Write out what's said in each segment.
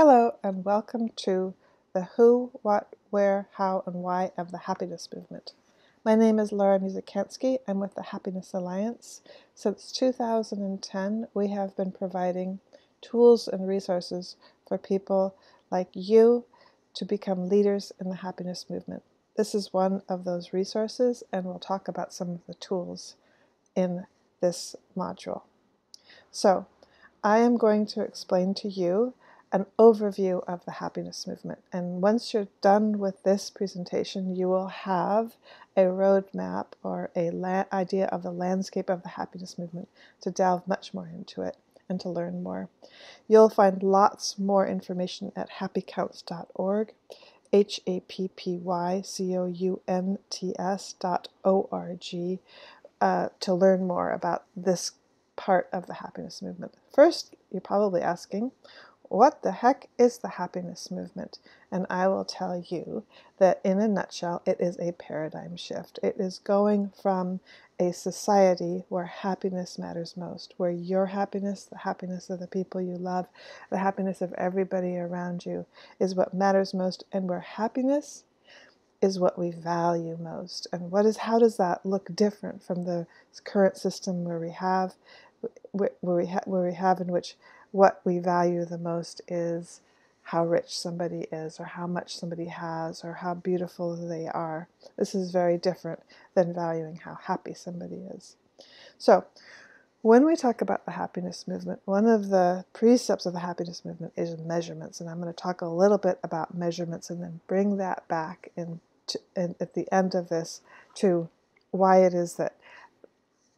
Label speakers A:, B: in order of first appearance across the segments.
A: Hello, and welcome to the Who, What, Where, How, and Why of the Happiness Movement. My name is Laura Musikanski. I'm with the Happiness Alliance. Since 2010, we have been providing tools and resources for people like you to become leaders in the happiness movement. This is one of those resources, and we'll talk about some of the tools in this module. So, I am going to explain to you an overview of the happiness movement. And once you're done with this presentation, you will have a roadmap or a la- idea of the landscape of the happiness movement to delve much more into it and to learn more. You'll find lots more information at happycounts.org, H A P P Y C O U N T S dot O R G, uh, to learn more about this part of the happiness movement. First, you're probably asking, what the heck is the happiness movement? And I will tell you that in a nutshell, it is a paradigm shift. It is going from a society where happiness matters most, where your happiness, the happiness of the people you love, the happiness of everybody around you is what matters most, and where happiness is what we value most. And what is how does that look different from the current system where we have where we, ha- where we have in which what we value the most is how rich somebody is, or how much somebody has, or how beautiful they are. This is very different than valuing how happy somebody is. So, when we talk about the happiness movement, one of the precepts of the happiness movement is measurements, and I'm going to talk a little bit about measurements and then bring that back in, to, in at the end of this to why it is that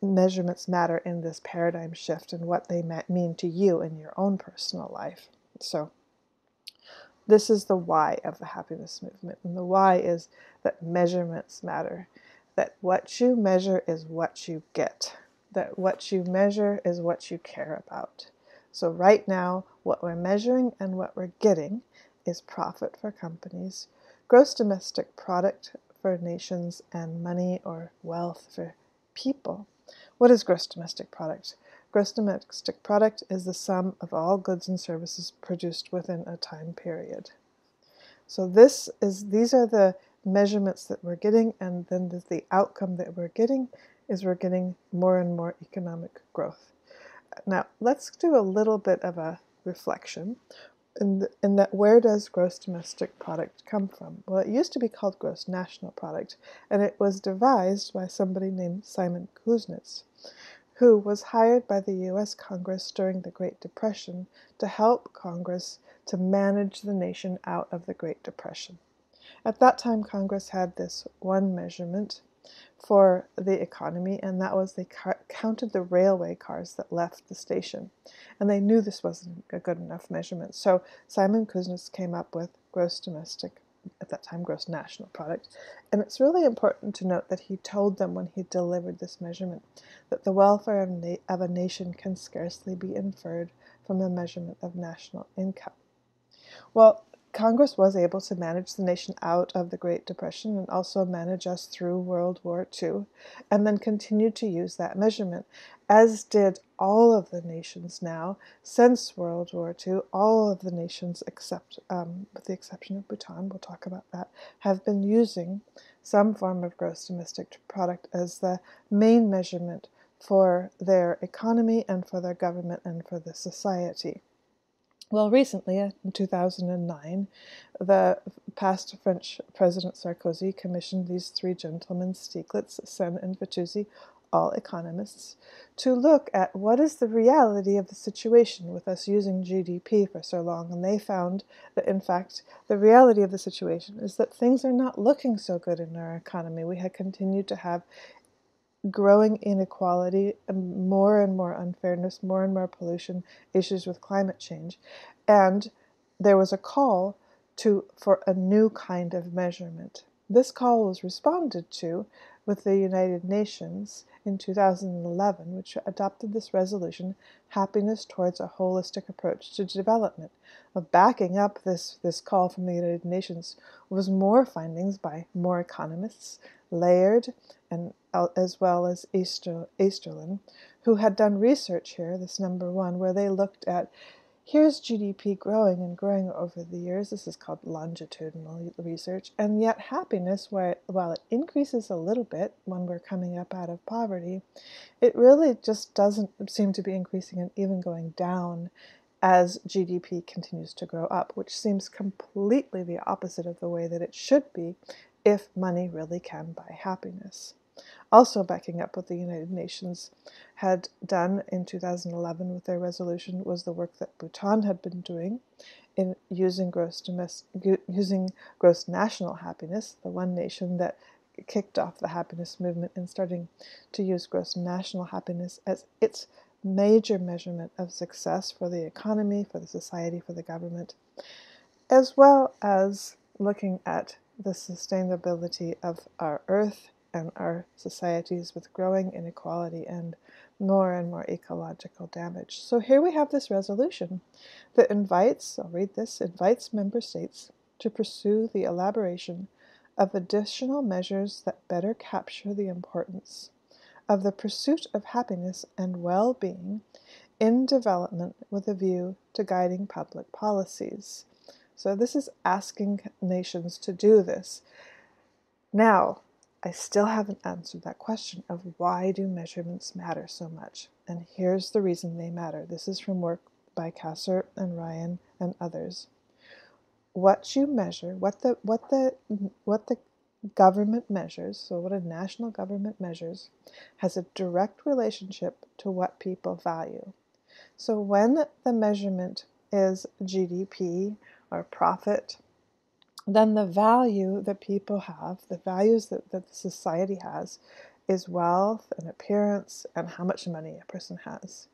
A: measurements matter in this paradigm shift and what they mean to you in your own personal life. So, this is the why of the happiness movement. And the why is that measurements matter, that what you measure is what you get, that what you measure is what you care about. So, right now, what we're measuring and what we're getting is profit for companies, gross domestic product for nations, and money or wealth for people. What is gross domestic product? Gross domestic product is the sum of all goods and services produced within a time period. So this is these are the measurements that we're getting, and then the, the outcome that we're getting is we're getting more and more economic growth. Now let's do a little bit of a reflection in, the, in that where does gross domestic product come from? Well, it used to be called gross national product, and it was devised by somebody named Simon Kuznets, who was hired by the U.S. Congress during the Great Depression to help Congress to manage the nation out of the Great Depression. At that time, Congress had this one measurement for the economy, and that was they counted the railway cars that left the station. And they knew this wasn't a good enough measurement. So Simon Kuznets came up with gross domestic, at that time, gross national product. And it's really important to note that he told them when he delivered this measurement that the welfare of, na- of a nation can scarcely be inferred from a measurement of national income. Well, Congress was able to manage the nation out of the Great Depression and also manage us through World War II, and then continued to use that measurement, as did all of the nations now since World War II. All of the nations, except um, with the exception of Bhutan, we'll talk about that, have been using some form of gross domestic product as the main measurement for their economy and for their government and for the society. Well, recently, uh, in 2009, the past French President Sarkozy commissioned these three gentlemen, Stiglitz, Sen, and Fitoussi, all economists, to look at what is the reality of the situation with us using GDP for so long. And they found that, in fact, the reality of the situation is that things are not looking so good in our economy. We had continued to have growing inequality, and more and more unfairness, more and more pollution, issues with climate change. And there was a call to for a new kind of measurement. This call was responded to with the United Nations in 2011, which adopted this resolution, Happiness Towards a Holistic Approach to Development. Of backing up this, this call from the United Nations was more findings by more economists, Layard and as well as Easter, Easterlin, who had done research here, this number one, where they looked at here's GDP growing and growing over the years. This is called longitudinal research. And yet, happiness, while it increases a little bit when we're coming up out of poverty, it really just doesn't seem to be increasing and even going down as GDP continues to grow up, which seems completely the opposite of the way that it should be if money really can buy happiness. Also, backing up what the United Nations had done in 2011 with their resolution was the work that Bhutan had been doing in using gross, domestic, using gross national happiness, the one nation that kicked off the happiness movement and starting to use gross national happiness as its major measurement of success for the economy, for the society, for the government, as well as looking at the sustainability of our earth and our societies with growing inequality and more and more ecological damage. So here we have this resolution that invites, I'll read this, invites member states to pursue the elaboration of additional measures that better capture the importance of the pursuit of happiness and well being in development with a view to guiding public policies. So, this is asking nations to do this. Now, I still haven't answered that question of why do measurements matter so much? And here's the reason they matter. This is from work by Kasser and Ryan and others. What you measure, what the what the what the government measures, so what a national government measures, has a direct relationship to what people value. So when the measurement is GDP or profit, then the value that people have, the values that, that the society has, is wealth and appearance and how much money a person has.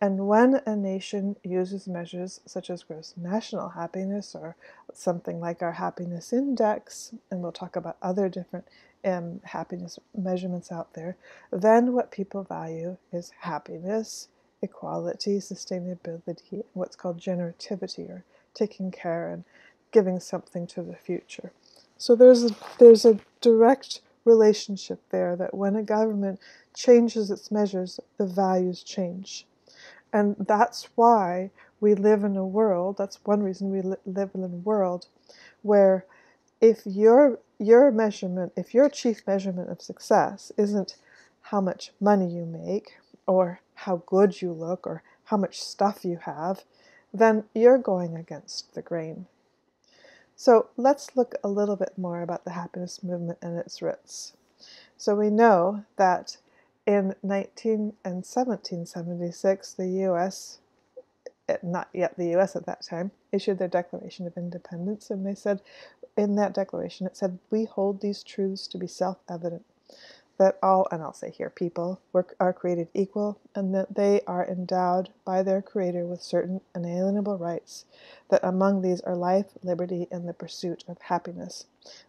A: And when a nation uses measures such as gross national happiness or something like our happiness index, and we'll talk about other different um, happiness measurements out there, then what people value is happiness, equality, sustainability, what's called generativity or taking care and giving something to the future. So there's a, there's a direct relationship there that when a government changes its measures, the values change. And that's why we live in a world, that's one reason we li- live in a world where if your your measurement, if your chief measurement of success isn't how much money you make or how good you look or how much stuff you have, then you're going against the grain. So let's look a little bit more about the happiness movement and its roots. So we know that in 19 and 1776, the U.S., eh, not yet the U.S. at that time, issued their Declaration of Independence, and they said, in that declaration, it said, "We hold these truths to be self-evident, that all, and I'll say here, people are created equal, and that they are endowed by their Creator with certain inalienable rights, that among these are life, liberty, and the pursuit of happiness."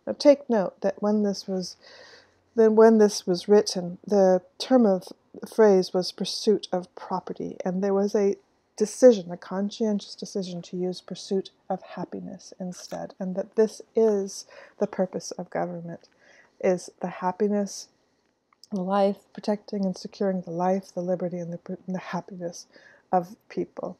A: Now, take note that when this was then, when this was written, the term of phrase was pursuit of property, and there was a decision, a conscientious decision to use pursuit of happiness instead, and that this is the purpose of government, is the happiness, life, protecting and securing the life, the liberty, and the, and the happiness of people.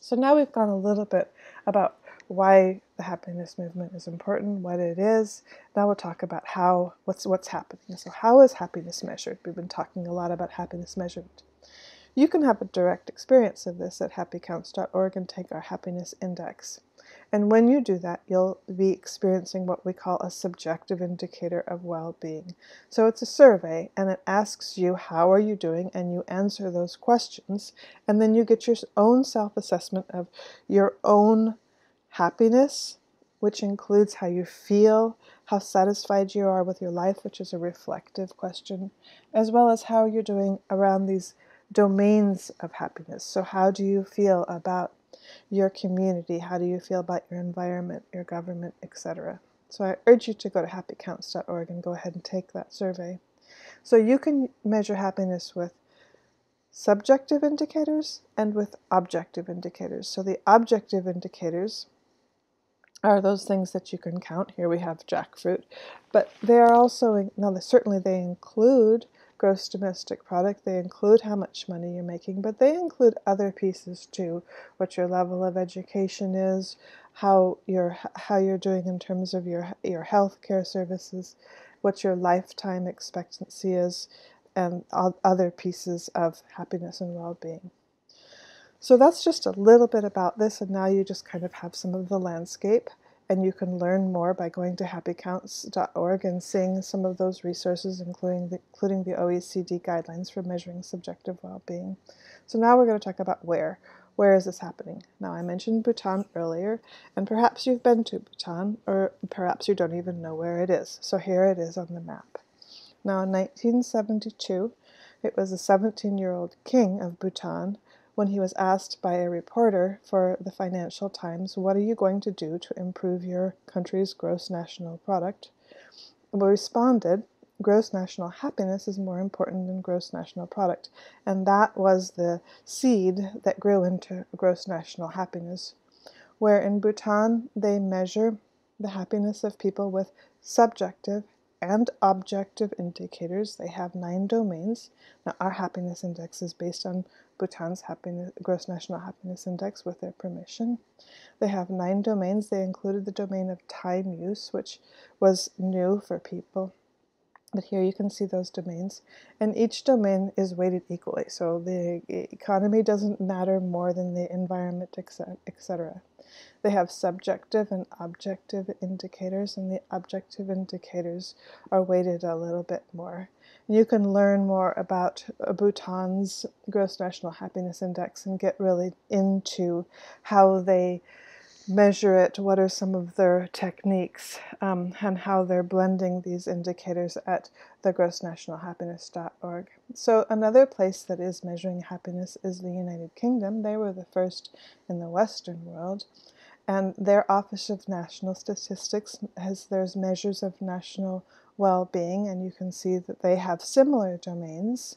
A: So now we've gone a little bit about why the happiness movement is important, what it is. Now we'll talk about how what's what's happening. So how is happiness measured? We've been talking a lot about happiness measurement. You can have a direct experience of this at happycounts.org and take our happiness index. And when you do that, you'll be experiencing what we call a subjective indicator of well being. So it's a survey and it asks you, How are you doing? And you answer those questions. And then you get your own self assessment of your own happiness, which includes how you feel, how satisfied you are with your life, which is a reflective question, as well as how you're doing around these domains of happiness. So, how do you feel about your community? How do you feel about your environment, your government, etc.? So, I urge you to go to happycounts.org and go ahead and take that survey. So, you can measure happiness with subjective indicators and with objective indicators. So, the objective indicators are those things that you can count. Here we have jackfruit, but they are also, now certainly they include gross domestic product. They include how much money you're making, but they include other pieces too, what your level of education is, how you're how you're doing in terms of your your health care services, what your lifetime expectancy is, and other pieces of happiness and well-being. So that's just a little bit about this, and now you just kind of have some of the landscape and you can learn more by going to happycounts.org and seeing some of those resources, including the, including the OECD guidelines for measuring subjective well-being. So now we're going to talk about where. Where is this happening? Now, I mentioned Bhutan earlier, and perhaps you've been to Bhutan, or perhaps you don't even know where it is. So here it is on the map. Now, in 1972, it was a 17 year old king of Bhutan when he was asked by a reporter for the Financial Times, What are you going to do to improve your country's gross national product? We responded, Gross national happiness is more important than gross national product. And that was the seed that grew into gross national happiness. Where in Bhutan they measure the happiness of people with subjective and objective indicators. They have nine domains. Now, our happiness index is based on Bhutan's happiness, gross national happiness index with their permission. They have nine domains. They included the domain of time use, which was new for people. But here you can see those domains, and each domain is weighted equally. So the economy doesn't matter more than the environment, etc. They have subjective and objective indicators, and the objective indicators are weighted a little bit more. You can learn more about Bhutan's Gross National Happiness Index and get really into how they measure it, what are some of their techniques, um, and how they're blending these indicators at the grossnationalhappiness.org. So, another place that is measuring happiness is the United Kingdom. They were the first in the Western world. And their Office of National Statistics has there's measures of national well-being, and you can see that they have similar domains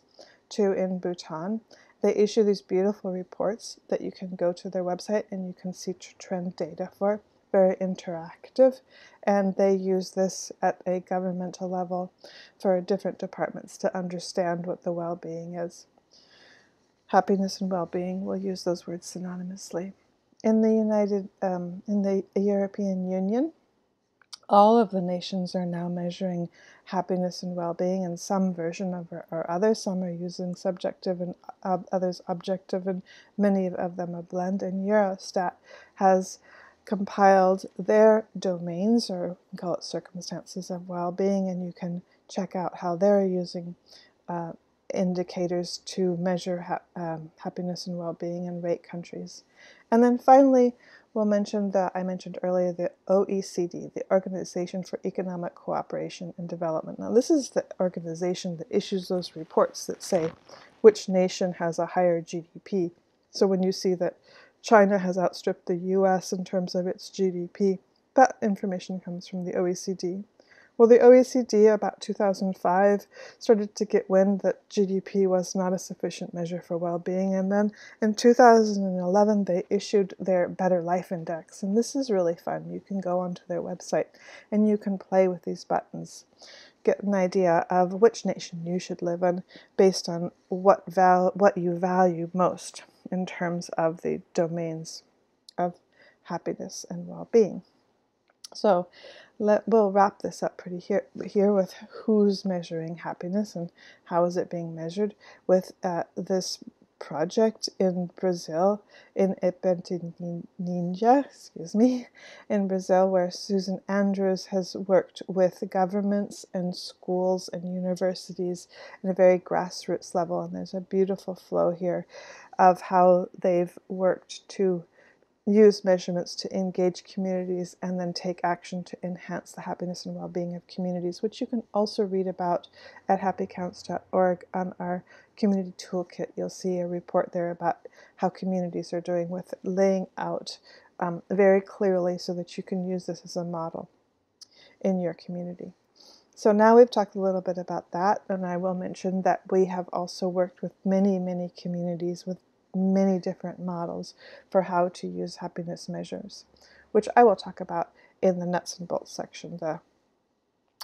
A: to in Bhutan. They issue these beautiful reports that you can go to their website and you can see trend data for. Very interactive, and they use this at a governmental level for different departments to understand what the well-being is. Happiness and well-being, we'll use those words synonymously. In the United, um, in the European Union, all of the nations are now measuring happiness and well-being in some version of or, or other. Some are using subjective and uh, others objective, and many of them a blend. And Eurostat has compiled their domains, or call it circumstances of well-being, and you can check out how they're using uh, indicators to measure ha um, happiness and well-being and rate countries. And then finally, We'll mention that I mentioned earlier the OECD, the Organization for Economic Cooperation and Development. Now, this is the organization that issues those reports that say which nation has a higher GDP. So when you see that China has outstripped the US in terms of its GDP, that information comes from the OECD. Well, the OECD about 2005 started to get wind that GDP was not a sufficient measure for well being, and then in 2011 they issued their Better Life Index. And this is really fun. You can go onto their website and you can play with these buttons, get an idea of which nation you should live in based on what, val- what you value most in terms of the domains of happiness and well being. So, let, we'll wrap this up pretty here, here with who's measuring happiness and how is it being measured with uh, this project in Brazil, in Ninja, excuse me, in Brazil, where Susan Andrews has worked with governments and schools and universities in a very grassroots level. And there's a beautiful flow here of how they've worked to use measurements to engage communities and then take action to enhance the happiness and well-being of communities, which you can also read about at happycounts.org on our community toolkit. You'll see a report there about how communities are doing with laying out um, very clearly so that you can use this as a model in your community. So now we've talked a little bit about that, and I will mention that we have also worked with many, many communities with many different models for how to use happiness measures, which I will talk about in the nuts and bolts section, the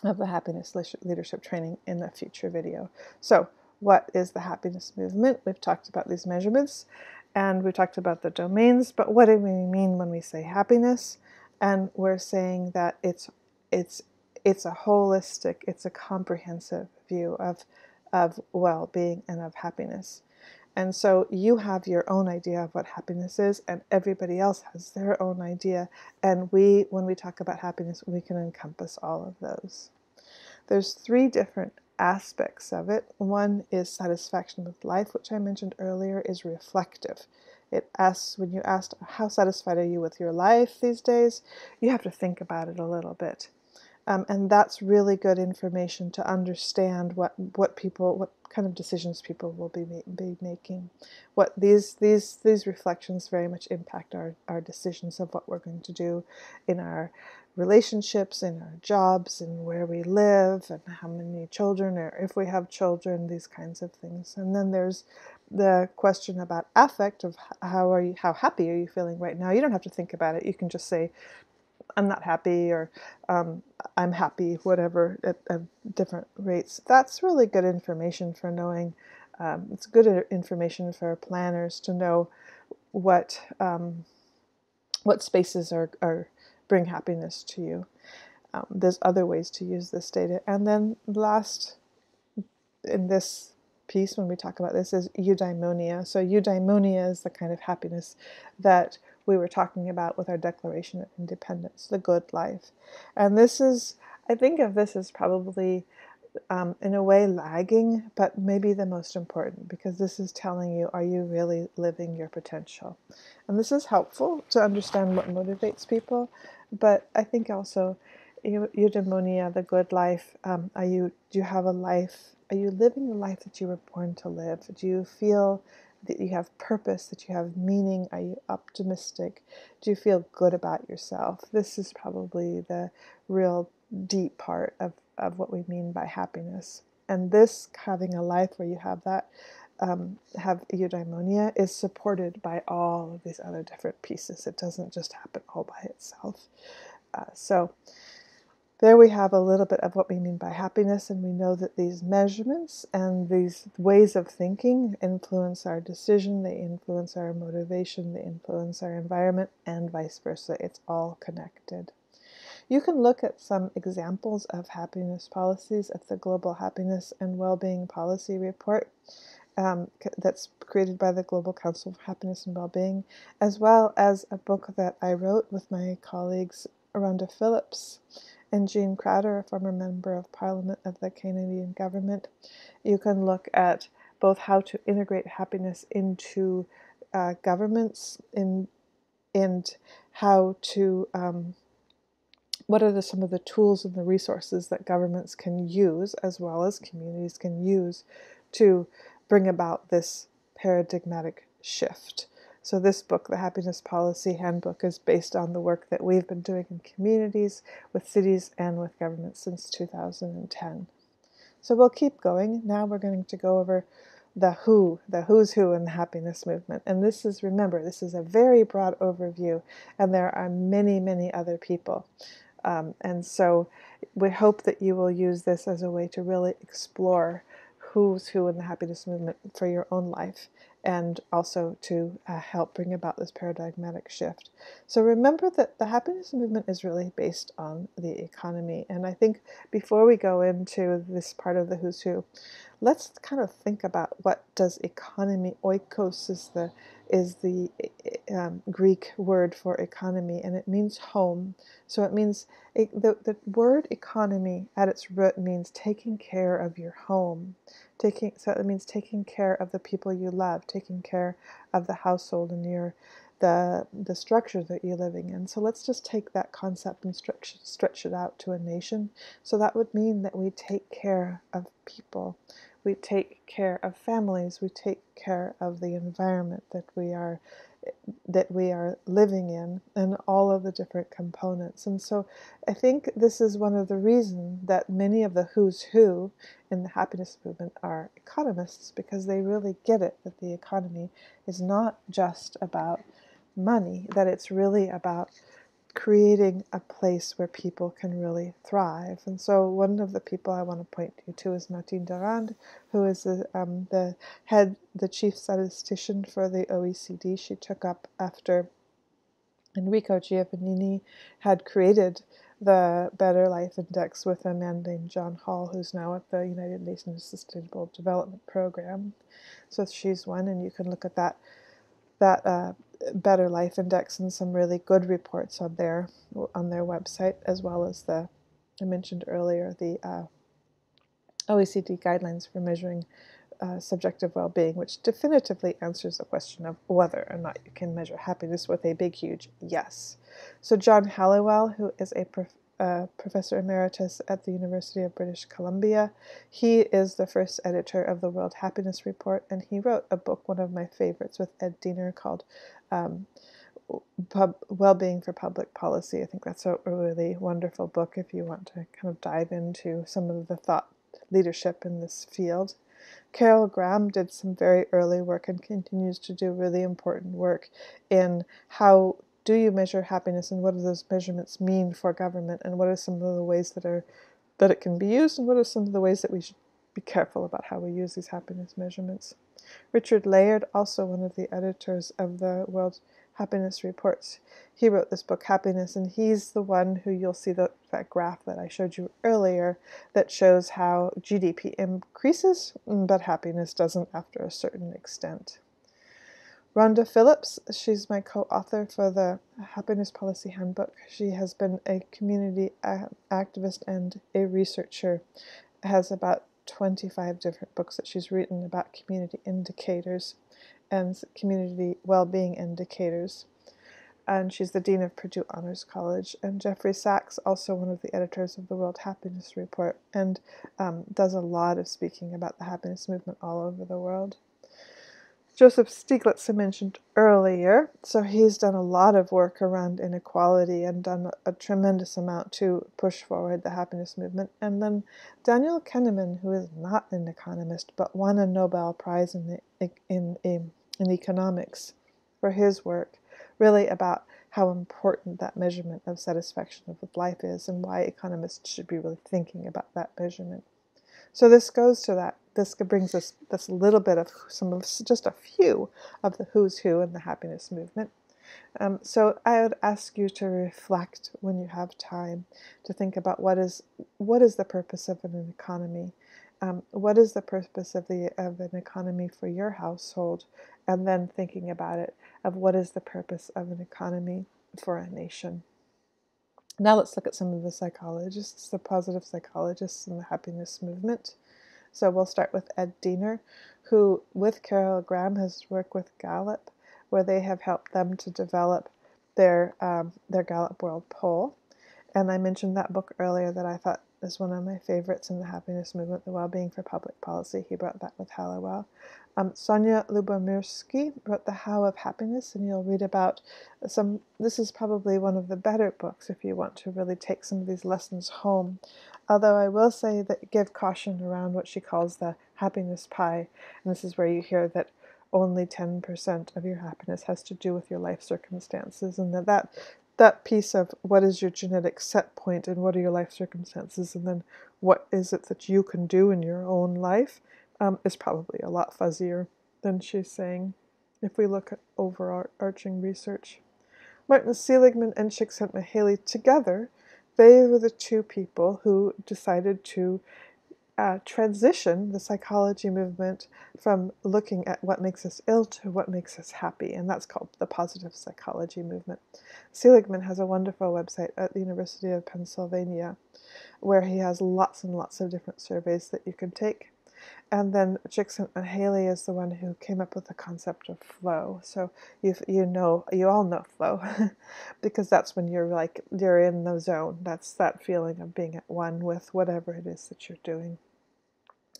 A: of the happiness leadership training in a future video. So, what is the happiness movement? We've talked about these measurements and we talked about the domains, but what do we mean when we say happiness? And we're saying that it's it's it's a holistic, it's a comprehensive view of of well-being and of happiness. And so you have your own idea of what happiness is, and everybody else has their own idea. And we, when we talk about happiness, we can encompass all of those. There's three different aspects of it. One is satisfaction with life, which I mentioned earlier, is reflective. It asks, when you asked, How satisfied are you with your life these days? you have to think about it a little bit. Um, and that's really good information to understand what, what people, what kind of decisions people will be, be making. What these, these, these reflections very much impact our, our decisions of what we're going to do in our relationships, in our jobs, and where we live, and how many children, or if we have children, these kinds of things. And then there's the question about affect of how are you, how happy are you feeling right now? You don't have to think about it. You can just say, I'm not happy or um, I'm happy, whatever, at, at, different rates. That's really good information for knowing. Um, it's good information for planners to know what um, what spaces are, are bring happiness to you. Um, there's other ways to use this data. And then last in this piece when we talk about this is eudaimonia. So eudaimonia is the kind of happiness that we were talking about with our Declaration of Independence, the good life. And this is, I think of this as probably, um, in a way, lagging, but maybe the most important because this is telling you, are you really living your potential? And this is helpful to understand what motivates people, but I think also eudaimonia, the good life. Um, are you? Do you have a life? Are you living the life that you were born to live? Do you feel that you have purpose, that you have meaning? Are you optimistic? Do you feel good about yourself? This is probably the real deep part of, of what we mean by happiness. And this, having a life where you have that, um, have eudaimonia, is supported by all of these other different pieces. It doesn't just happen all by itself. Uh, so, there we have a little bit of what we mean by happiness, and we know that these measurements and these ways of thinking influence our decision, they influence our motivation, they influence our environment, and vice versa. It's all connected. You can look at some examples of happiness policies at the Global Happiness and Wellbeing Policy Report um, that's created by the Global Council for Happiness and Wellbeing, as well as a book that I wrote with my colleagues Rhonda Phillips and Jean Crowder, a former member of parliament of the Canadian government. You can look at both how to integrate happiness into uh, governments in, and how to um, what are the, some of the tools and the resources that governments can use as well as communities can use to bring about this paradigmatic shift. So, this book, The Happiness Policy Handbook, is based on the work that we've been doing in communities, with cities, and with governments since 2010. So, we'll keep going. Now, we're going to go over the who, the who's who in the happiness movement. And this is, remember, this is a very broad overview, and there are many, many other people. Um, and so, we hope that you will use this as a way to really explore who's who in the happiness movement for your own life and also to uh, help bring about this paradigmatic shift. So remember that the happiness movement is really based on the economy. And I think before we go into this part of the who's who, let's kind of think about what does economy, oikos is the is the um, Greek word for economy, and it means home. So it means it, the, the word economy at its root means taking care of your home. Taking, so it means taking care of the people you love, taking care of the household and your the the structure that you're living in. So let's just take that concept and stretch stretch it out to a nation. So that would mean that we take care of people we take care of families, we take care of the environment that we are that we are living in and all of the different components. And so I think this is one of the reasons that many of the who's who in the happiness movement are economists because they really get it that the economy is not just about money, that it's really about creating a place where people can really thrive. And so, one of the people I want to point you to is Martine Durand, who is the, um, the head, the chief statistician for the OECD. She took up after Enrico Giovannini had created the Better Life Index with a man named John Hall, who's now at the United Nations Sustainable Development Program. So she's one, and you can look at that that uh, Better Life Index and some really good reports on their on their website, as well as the I mentioned earlier the uh, OECD guidelines for measuring uh, subjective well-being, which definitively answers the question of whether or not you can measure happiness with a big, huge yes. So John Helliwell, who is a prof- uh, professor emeritus at the University of British Columbia, he is the first editor of the World Happiness Report, and he wrote a book, one of my favorites, with Ed Diener called. Um, Pub, well-being for public policy. I think that's a really wonderful book if you want to kind of dive into some of the thought leadership in this field. Carol Graham did some very early work and continues to do really important work in how do you measure happiness and what do those measurements mean for government and what are some of the ways that are that it can be used and what are some of the ways that we should be careful about how we use these happiness measurements. Richard Layard, also one of the editors of the World Happiness Reports, he wrote this book, Happiness, and he's the one who you'll see the, that graph that I showed you earlier that shows how GDP increases, but happiness doesn't after a certain extent. Rhonda Phillips, she's my co author for the Happiness Policy Handbook. She has been a community activist and a researcher, has about 25 different books that she's written about community indicators and community well being indicators. And she's the Dean of Purdue Honors College. And Jeffrey Sachs, also one of the editors of the World Happiness Report, and um, does a lot of speaking about the happiness movement all over the world. Joseph Stiglitz mentioned earlier, so he's done a lot of work around inequality and done a, tremendous amount to push forward the happiness movement. And then Daniel Kahneman, who is not an economist but won a Nobel Prize in, in, in, in economics for his work, really about how important that measurement of satisfaction with life is and why economists should be really thinking about that measurement. So this goes to that this brings us this little bit of some of just a few of the who's who in the happiness movement. Um, so I would ask you to reflect when you have time to think about what is what is the purpose of an economy, um, what is the purpose of the of an economy for your household, and then thinking about it of what is the purpose of an economy for a nation. Now let's look at some of the psychologists, the positive psychologists in the happiness movement. So we'll start with Ed Diener, who, with Carol Graham, has worked with Gallup, where they have helped them to develop their um, their Gallup World Poll. And I mentioned that book earlier that I thought is one of my favorites in the happiness movement, The Well-Being for Public Policy. He brought that with Helliwell. Um, Sonja Lyubomirsky wrote The How of Happiness, and you'll read about some. This is probably one of the better books if you want to really take some of these lessons home Although I will say that give caution around what she calls the happiness pie, and this is where you hear that only 10% of your happiness has to do with your life circumstances, and that, that that piece of what is your genetic set point and what are your life circumstances, and then what is it that you can do in your own life, um, is probably a lot fuzzier than she's saying if we look at overarching research. Martin Seligman and Csikszentmihalyi together they were the two people who decided to uh, transition the psychology movement from looking at what makes us ill to what makes us happy, and that's called the positive psychology movement. Seligman has a wonderful website at the University of Pennsylvania where he has lots and lots of different surveys that you can take. And then Csikszentmihalyi is the one who came up with the concept of flow. So you you know you all know flow, because that's when you're like you're in the zone. That's that feeling of being at one with whatever it is that you're doing.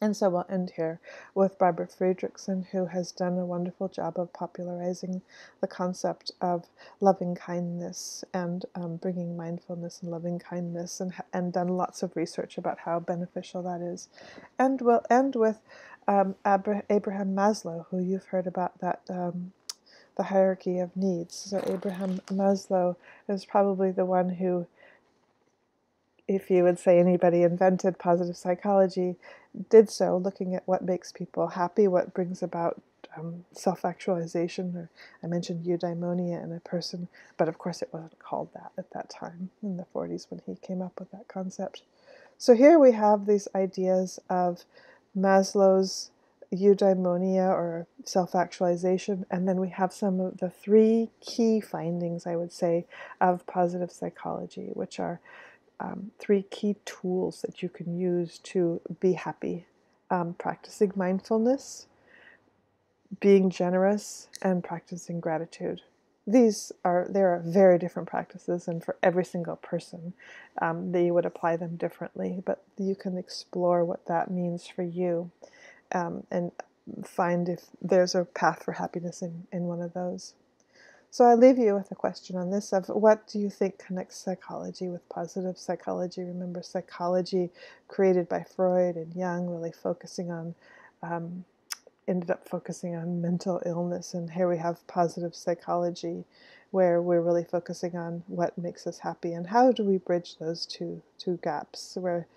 A: And so we'll end here with Barbara Fredrickson, who has done a wonderful job of popularizing the concept of loving kindness and um, bringing mindfulness and loving kindness, and, and done lots of research about how beneficial that is. And we'll end with um, Abraham Maslow, who you've heard about that. Um, the hierarchy of needs. So Abraham Maslow is probably the one who, if you would say anybody invented positive psychology, did so looking at what makes people happy, what brings about um, self-actualization, I mentioned eudaimonia in a person, but of course it wasn't called that at that time in the 40s when he came up with that concept. So here we have these ideas of Maslow's eudaimonia or self-actualization, and then we have some of the three key findings, I would say, of positive psychology, which are um, three key tools that you can use to be happy. Um, practicing mindfulness, being generous, and practicing gratitude. These are there are very different practices, and for every single person, um, they would apply them differently. But you can explore what that means for you, um, and find if there's a path for happiness in, in one of those. So I leave you with a question on this of what do you think connects psychology with positive psychology? Remember, psychology created by Freud and Jung, really focusing on um, ended up focusing on mental illness, and here we have positive psychology, where we're really focusing on what makes us happy and how do we bridge those two two gaps. Where,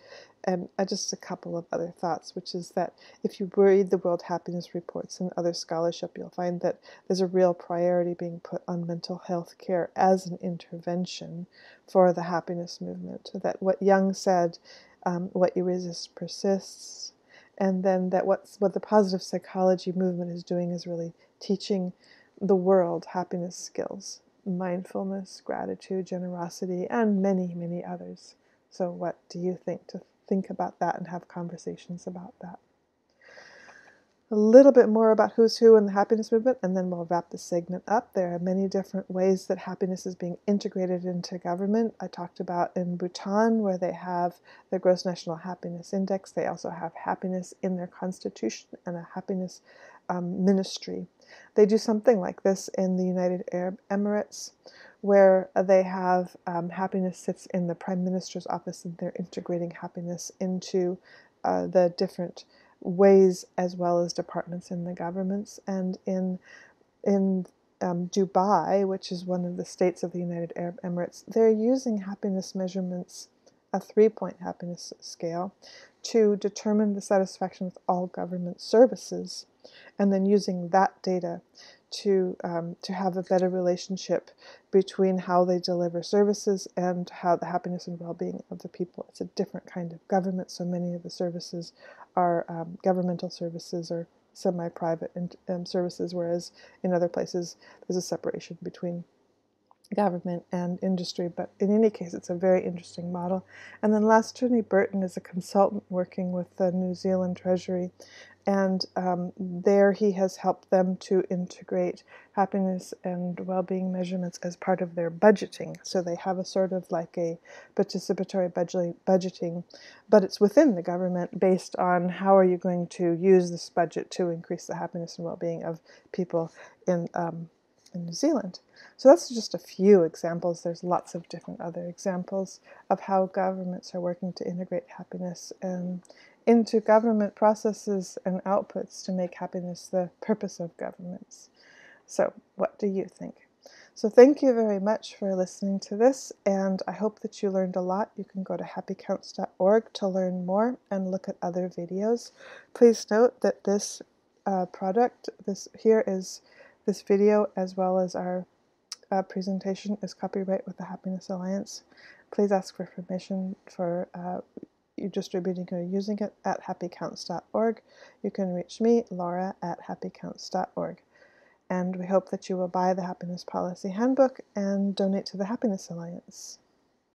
A: and just a couple of other thoughts, which is that if you read the World Happiness Reports and other scholarship, you'll find that there's a real priority being put on mental health care as an intervention for the happiness movement. That what Jung said, um, what you resist persists and then that what's what the positive psychology movement is doing is really teaching the world happiness skills mindfulness gratitude generosity and many many others so what do you think to think about that and have conversations about that a little bit more about who's who in the happiness movement, and then we'll wrap the segment up. There are many different ways that happiness is being integrated into government. I talked about in Bhutan, where they have the Gross National Happiness Index. They also have happiness in their constitution and a happiness um, ministry. They do something like this in the United Arab Emirates, where they have um, happiness sits in the prime minister's office, and they're integrating happiness into uh, the different ways as well as departments in the governments. And in in um, Dubai, which is one of the states of the United Arab Emirates, they're using happiness measurements, a three-point happiness scale, to determine the satisfaction with all government services, and then using that data to um, to have a better relationship between how they deliver services and how the happiness and well-being of the people. It's a different kind of government, so many of the services are um, governmental services or semi-private um, services, whereas in other places there's a separation between government and industry. But in any case, it's a very interesting model. And then last, Tony Burton is a consultant working with the New Zealand Treasury, and um, there he has helped them to integrate happiness and well-being measurements as part of their budgeting so they have a sort of like a participatory budgeting but it's within the government based on how are you going to use this budget to increase the happiness and well-being of people in um, in New Zealand. So that's just a few examples. There's lots of different other examples of how governments are working to integrate happiness and into government processes and outputs to make happiness the purpose of governments. So, what do you think? So, thank you very much for listening to this, and I hope that you learned a lot. You can go to happycounts.org to learn more and look at other videos. Please note that this uh, product, this here is this video, as well as our uh, presentation, is copyright with the Happiness Alliance. Please ask for permission for uh, you're distributing or using it at happycounts.org. You can reach me, Laura, at happycounts.org. And we hope that you will buy the Happiness Policy Handbook and donate to the Happiness Alliance.